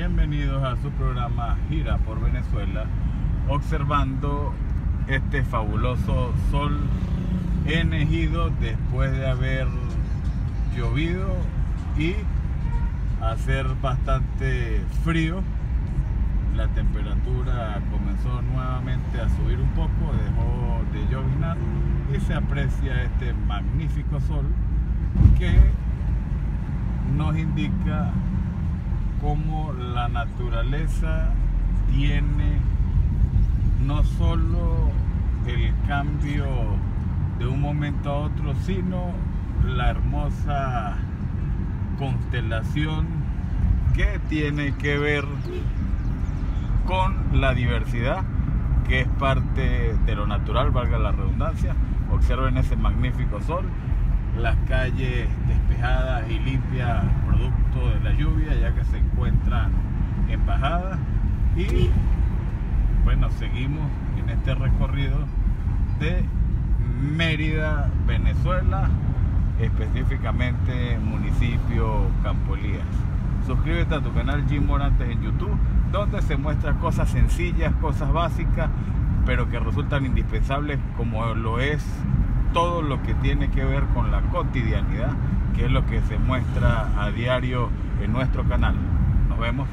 Bienvenidos a su programa Gira por Venezuela, observando este fabuloso sol en Ejido después de haber llovido y hacer bastante frío. La temperatura comenzó nuevamente a subir un poco, dejó de llovinar y se aprecia este magnífico sol que nos indica cómo la naturaleza tiene no solo el cambio de un momento a otro, sino la hermosa constelación que tiene que ver con la diversidad, que es parte de lo natural, valga la redundancia. Observen ese magnífico sol, las calles despejadas y limpias producto de la lluvia, ya que se encuentran en bajada. Y bueno, seguimos en este recorrido de Mérida, Venezuela, específicamente municipio Campolías. Suscríbete a tu canal Jim Morantes en YouTube, donde se muestran cosas sencillas, cosas básicas, pero que resultan indispensables como lo es todo lo que tiene que ver con la cotidianidad, que es lo que se muestra a diario en nuestro canal. Nos vemos.